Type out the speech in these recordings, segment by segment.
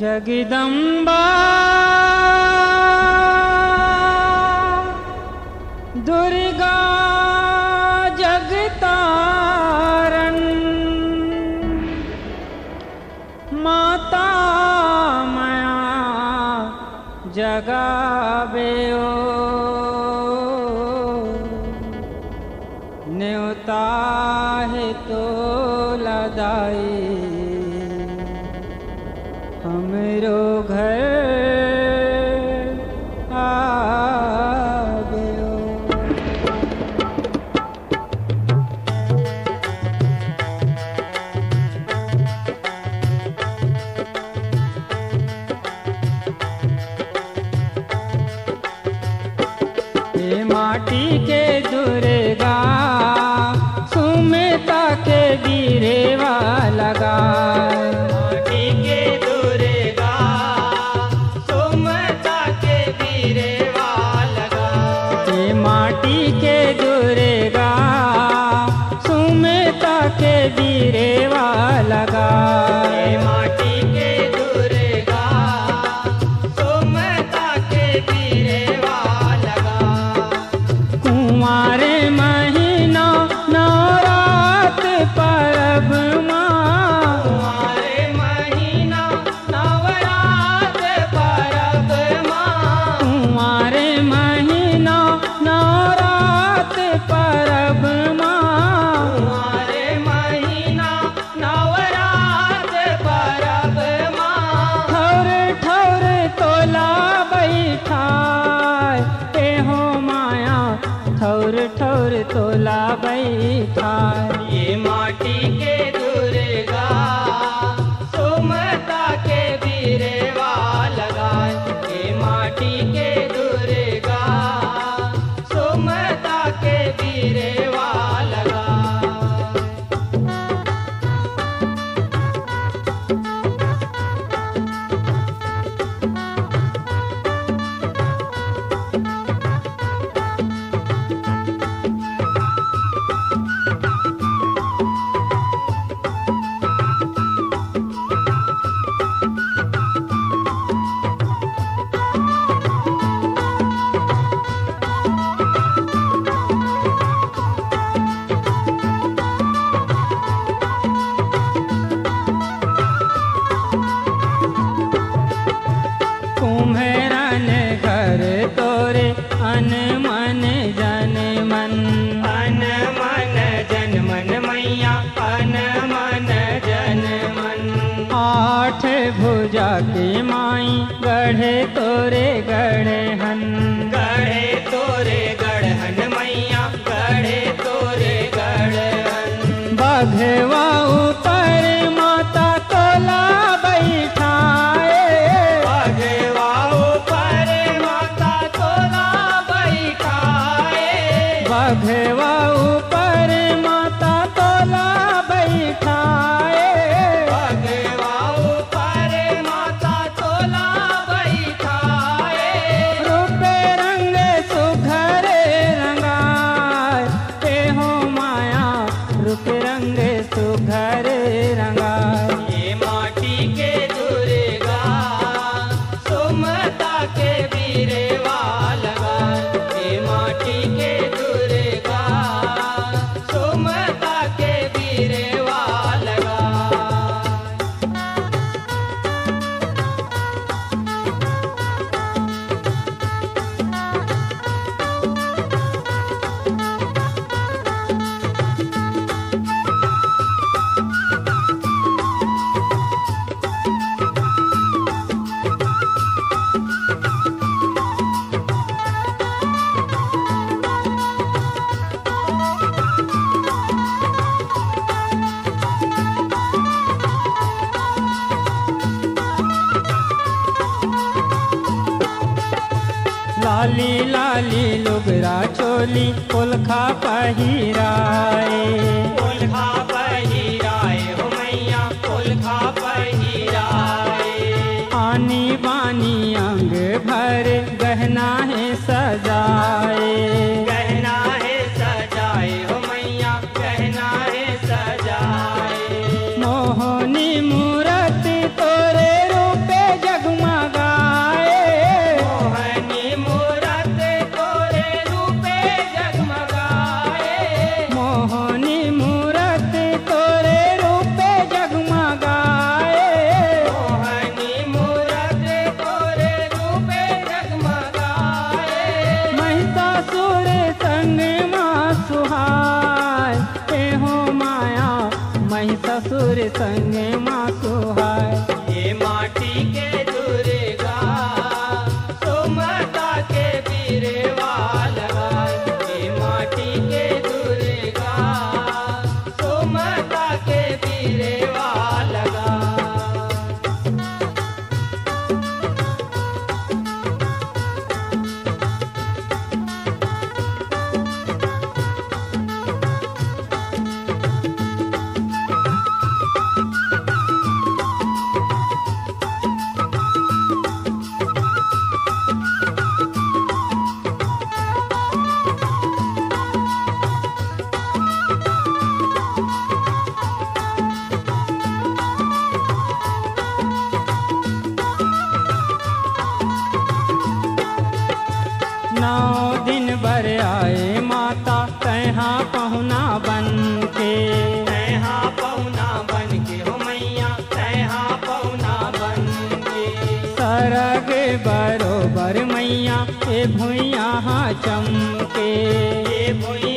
जगदम्बा। दुर्गा जगतारण माता मया जगावेओ आई ये माटी के लाली लाली लुगरा चोली उल्खा पहिराए उल्खा पहिराए हो मैया उल्खा पहिराए आनी बानी अंग भरे बरोबर मैया ए भुइया हाँ चमके। ए भुइया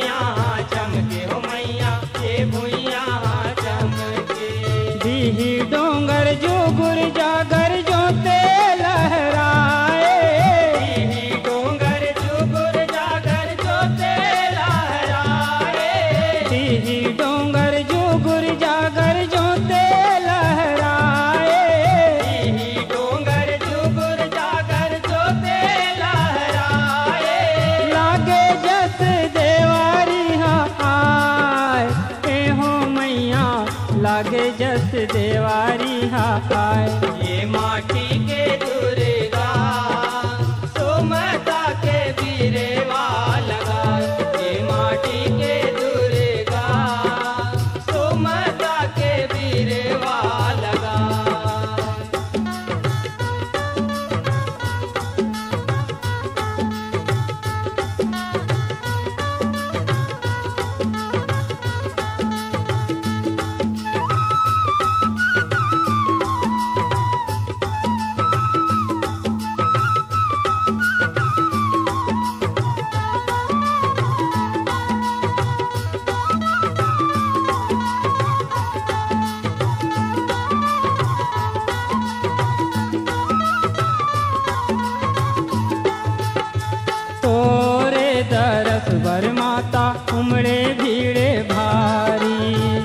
दरस भर माता उमड़े भीड़े भारी।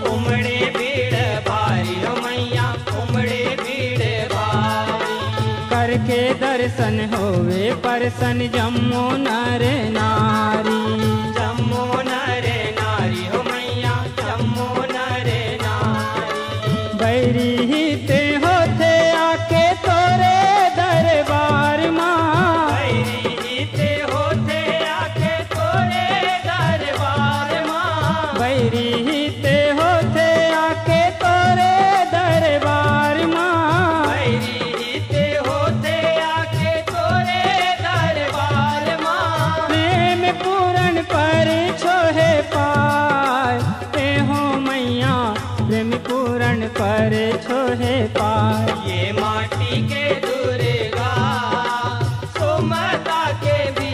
उमड़े भीड़ भारी मैया उमड़े भीड़ भारी। करके दर्शन होवे परसन जम्मो नर नारी।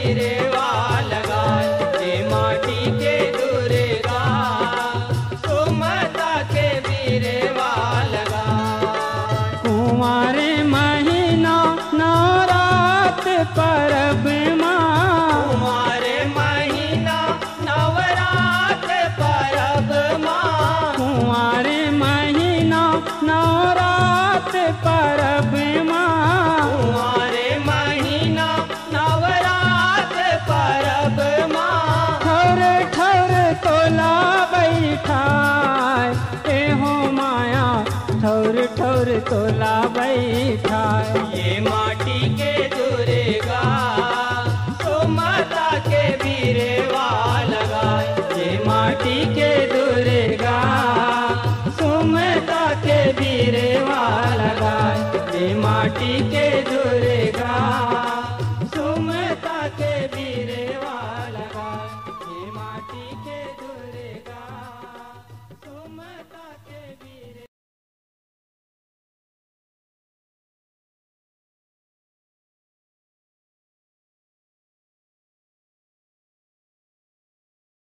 तेरे ठोर तोला बैठा। ये माटी के दुर्गा तो माता के बीरेवा लगाए ये माटी के दुर्गा सुमता के बीरेवा लगाए ये माटी